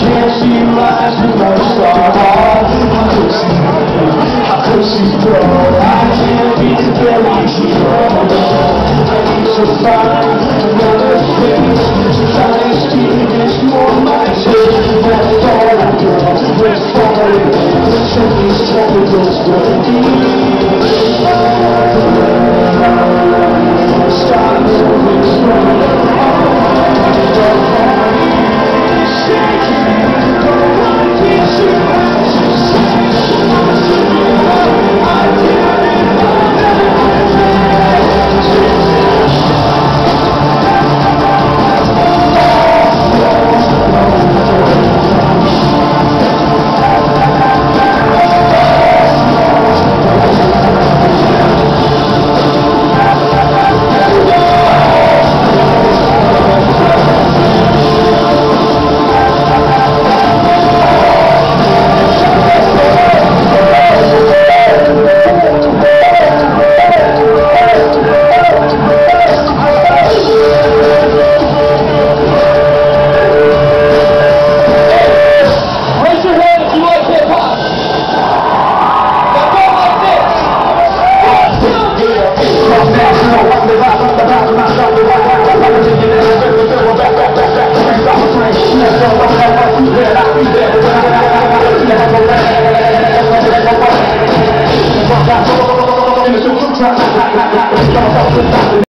chance she lies with her star How could she, how could she throw? I can't be the barrier you're sure I need to find another thing cosas